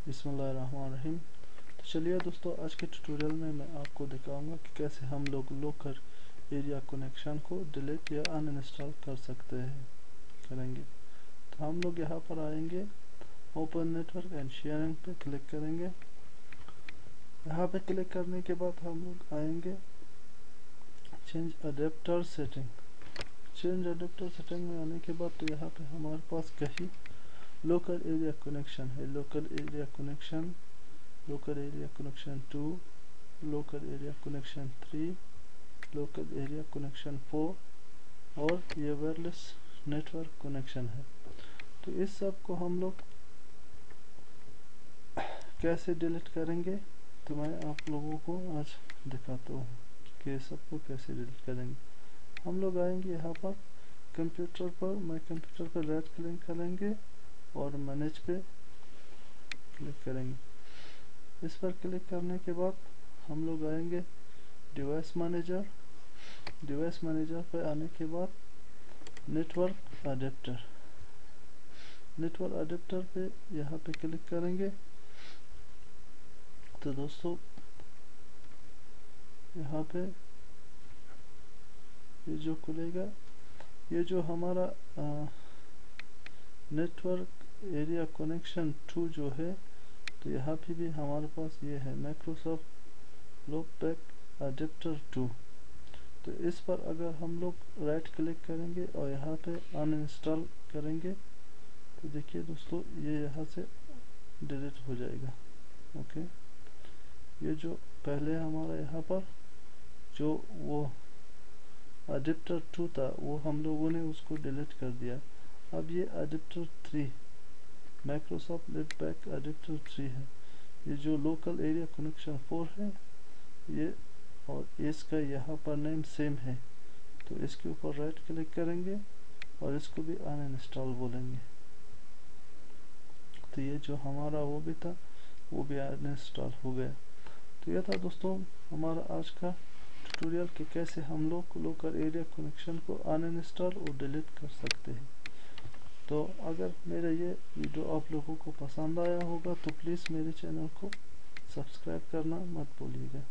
बिस्मिल्लाहिर्रहमानिर्रहीम। तो चलिए दोस्तों, आज के ट्यूटोरियल में मैं आपको दिखाऊँगा कि कैसे हम लोग लोकर एरिया कनेक्शन को डिलीट या अनइंस्टॉल कर सकते हैं, करेंगे। तो हम लोग यहाँ पर आएँगे ओपन नेटवर्क एंड शेयरिंग पे क्लिक करेंगे। यहाँ पे क्लिक करने के बाद हम लोग आएँगे change adapter setting change adapter setting में आने के बाद तो यहाँ पे हमारे पास कहीं local area connection है local area connection, local area connection 2 local area connection 3 local area connection 4 और ये वायरलेस नेटवर्क कनेक्शन है। तो इस सबको हम लोग कैसे डिलीट करेंगे? तो मैं आप लोगों को आज दिखाता हूँ कि सबको कैसे डिलीट करेंगे। हम लोग आएँगे यहाँ पर कंप्यूटर पर मैं कंप्यूटर पर राइट क्लिक करेंगे। और मैनेज पे क्लिक करेंगे। इस पर क्लिक करने के बाद हम लोग आएँगे डिवाइस मैनेजर डिवाइस मैनेजर पर आने के बाद नेटवर्क अडेप्टर नेटवर्क अडेप्टर पे यहाँ पे क्लिक करेंगे। तो दोस्तों, यहाँ पे ये जो खुलेगा, ये जो हमारा नेटवर्क एरिया कनेक्शन टू जो है तो यहाँ पे भी हमारे पास ये है माइक्रोसॉफ्ट लोपैक अडेप्टर टू तो इस पर अगर हम लोग राइट क्लिक करेंगे और यहाँ पे अनइंस्टॉल करेंगे तो देखिए दोस्तों, ये यहाँ से डिलीट हो जाएगा ओके ये जो पहले हमारा यहाँ पर जो वो अडेप्टर टू था, वो हम लोगों ने उसको डिलीट कर दिया। अब ये adapter three Microsoft loopback adapter three है। ये जो लोकल एरिया कनेक्शन फोर है, ये और इसका यहाँ पर नेम सेम है। तो इसके ऊपर राइट क्लिक करेंगे और इसको भी अन इंस्टॉल बोलेंगे। तो ये जो हमारा वो भी था, वो भी अन इंस्टॉल हो गया। तो ये था दोस्तों हमारा आज का ट्यूटोरियल कि कैसे हम लोग लोकल एरिया कनेक्शन को अनइंस्टॉल और डिलीट कर सकते अगर मेरा ये वीडियो आप लोगों को पसंद आया होगा तो प्लीज़ मेरे चैनल को सब्सक्राइब करना मत भूलिएगा।